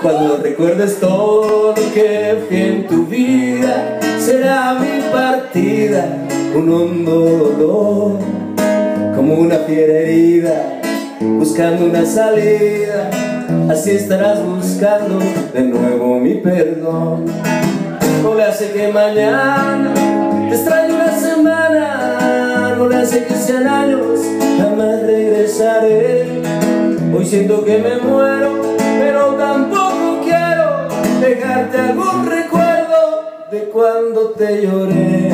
Cuando recuerdes todo lo que fui en tu vida Será mi partida un hondo dolor Como una fiera herida buscando una salida. Así estarás buscando de nuevo mi perdón. No le hace que mañana hace sean años, jamás regresaré. Hoy siento que me muero, pero tampoco quiero Dejarte algún recuerdo de cuando te lloré.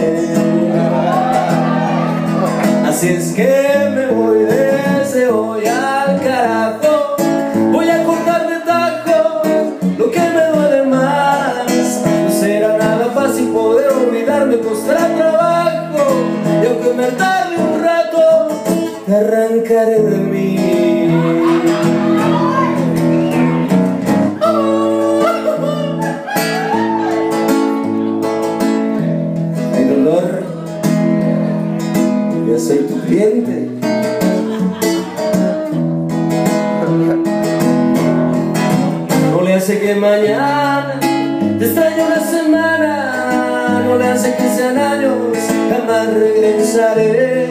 Así es que me voy desde hoy al carajo. Voy a cortar de tajo lo que me duele más. No será nada fácil poder olvidarme, costará trabajo. Y aunque me No le hace que mañana te extrañe una semana. No le hace que sean años, jamás regresaré.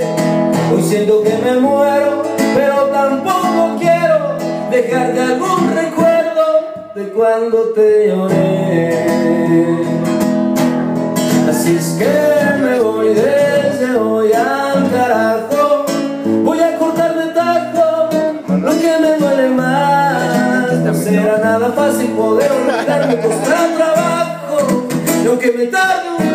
Hoy siento que me muero, pero tampoco quiero Dejarte algún recuerdo de cuando te lloré. Así es que será nada fácil poder olvidarme, costará trabajo. Y aunque me tarde